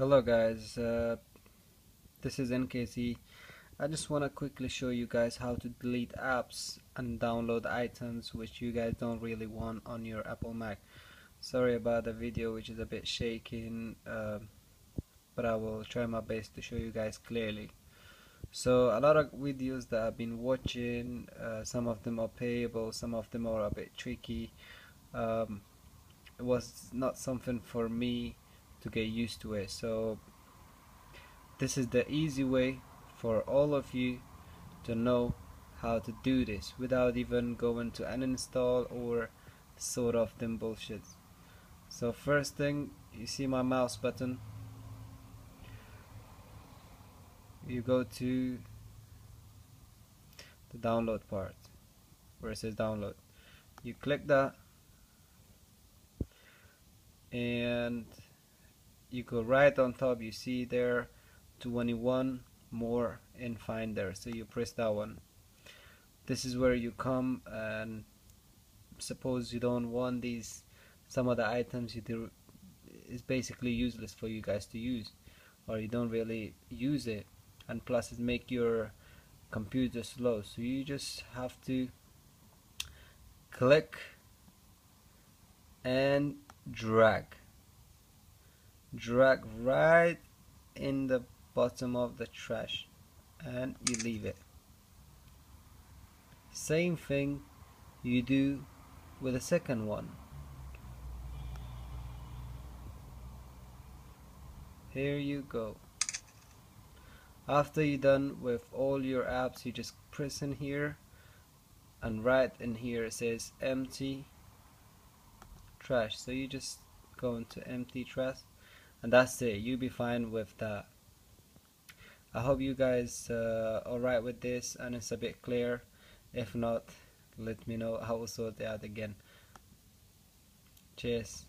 Hello guys, uh, this is NKC. I just want to quickly show you guys how to delete apps and download items which you guys don't really want on your Apple Mac. Sorry about the video which is a bit shaking, uh, but I will try my best to show you guys clearly. So a lot of videos that I've been watching, uh, some of them are payable, some of them are a bit tricky. Um, it was not something for me to get used to it. So this is the easy way for all of you to know how to do this without even going to uninstall or sort of them bullshit. So first thing you see my mouse button. You go to the download part where it says download. You click that and you go right on top you see there 21 more in finder so you press that one. This is where you come and suppose you don't want these some of the items you do is basically useless for you guys to use or you don't really use it and plus it make your computer slow. So you just have to click and drag drag right in the bottom of the trash and you leave it. Same thing you do with the second one. Here you go. After you're done with all your apps you just press in here and right in here it says empty trash. So you just go into empty trash and that's it. You'll be fine with that. I hope you guys uh, alright with this and it's a bit clear. If not let me know I will sort it out again. Cheers